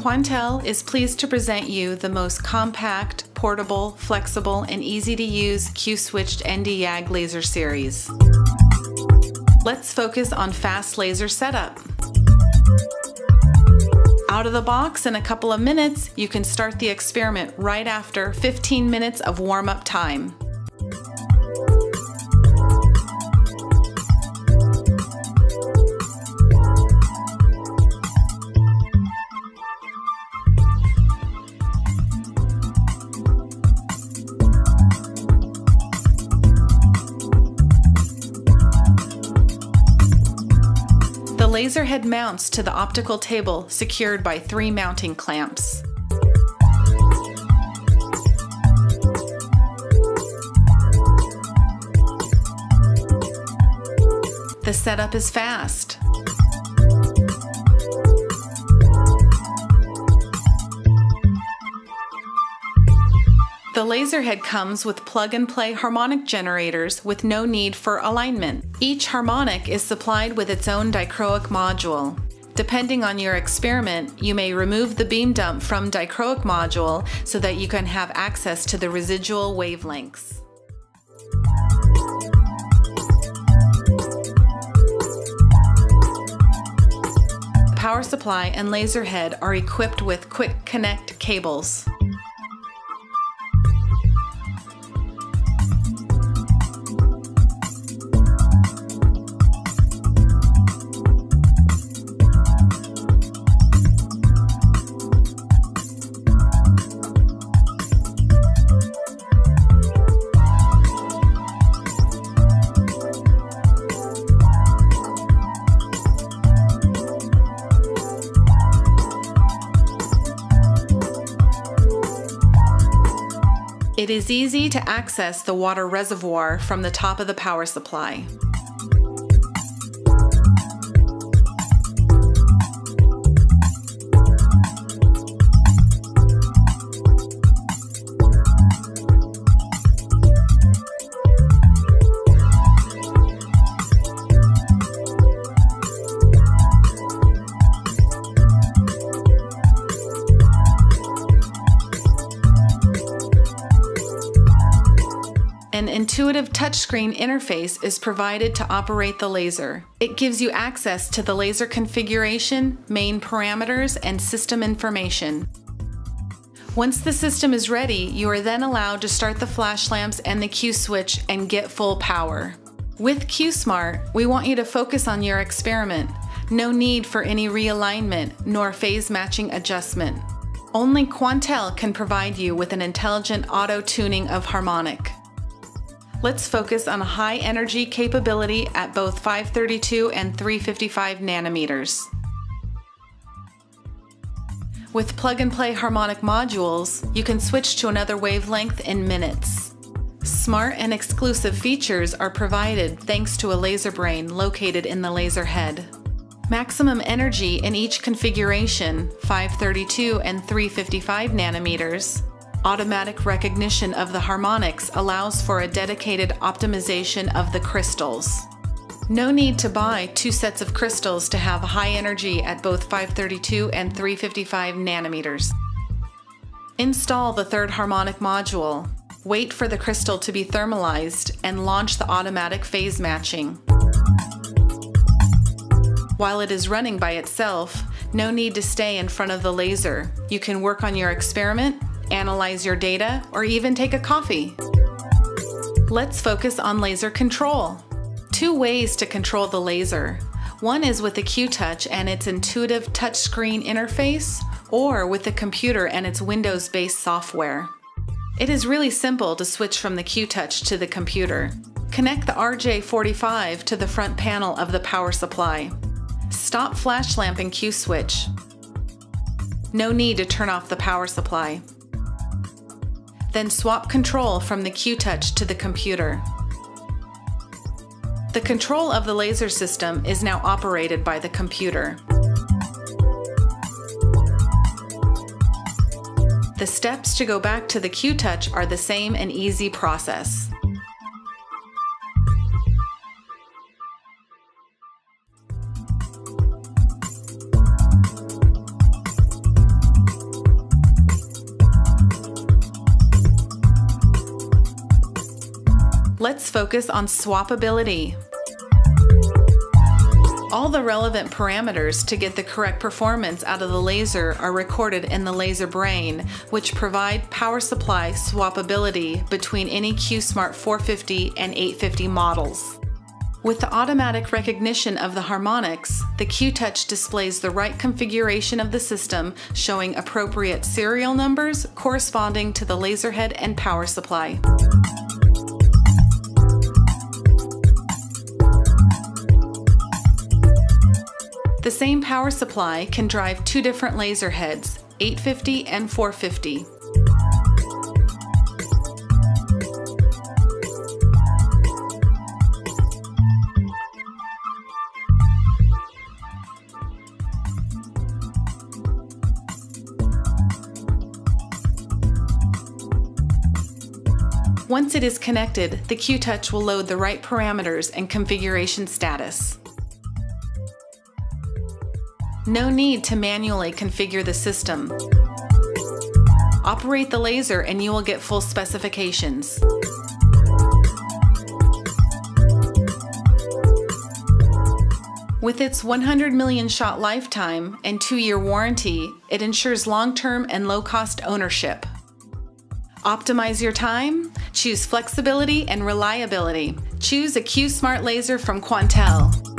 Quantel is pleased to present you the most compact, portable, flexible, and easy to use Q-switched ND-YAG laser series. Let's focus on fast laser setup. Out of the box in a couple of minutes, you can start the experiment right after 15 minutes of warm-up time. Laser head mounts to the optical table secured by three mounting clamps. The setup is fast. The Laserhead comes with plug-and-play harmonic generators with no need for alignment. Each harmonic is supplied with its own dichroic module. Depending on your experiment, you may remove the beam dump from dichroic module so that you can have access to the residual wavelengths. Power supply and laser head are equipped with quick connect cables. It is easy to access the water reservoir from the top of the power supply. Intuitive touchscreen interface is provided to operate the laser. It gives you access to the laser configuration, main parameters, and system information. Once the system is ready, you are then allowed to start the flash lamps and the Q switch and get full power. With QSmart, we want you to focus on your experiment. No need for any realignment nor phase matching adjustment. Only Quantel can provide you with an intelligent auto tuning of harmonic. Let's focus on high energy capability at both 532 and 355 nanometers. With plug-and-play harmonic modules, you can switch to another wavelength in minutes. Smart and exclusive features are provided thanks to a laser brain located in the laser head. Maximum energy in each configuration, 532 and 355 nanometers, Automatic recognition of the harmonics allows for a dedicated optimization of the crystals. No need to buy two sets of crystals to have high energy at both 532 and 355 nanometers. Install the third harmonic module. Wait for the crystal to be thermalized and launch the automatic phase matching. While it is running by itself, no need to stay in front of the laser. You can work on your experiment analyze your data, or even take a coffee. Let's focus on laser control. Two ways to control the laser. One is with the Q-Touch and its intuitive touchscreen interface, or with the computer and its Windows-based software. It is really simple to switch from the Q-Touch to the computer. Connect the RJ45 to the front panel of the power supply. Stop flash lamp and Q switch. No need to turn off the power supply. Then swap control from the Q-Touch to the computer. The control of the laser system is now operated by the computer. The steps to go back to the Q-Touch are the same and easy process. Let's focus on swappability. All the relevant parameters to get the correct performance out of the laser are recorded in the laser brain, which provide power supply swappability between any QSmart 450 and 850 models. With the automatic recognition of the harmonics, the Q-Touch displays the right configuration of the system, showing appropriate serial numbers corresponding to the laser head and power supply. The same power supply can drive two different laser heads, 850 and 450. Once it is connected, the Q-Touch will load the right parameters and configuration status. No need to manually configure the system. Operate the laser and you will get full specifications. With its 100 million shot lifetime and two year warranty, it ensures long term and low cost ownership. Optimize your time, choose flexibility and reliability. Choose a Q Smart laser from Quantel.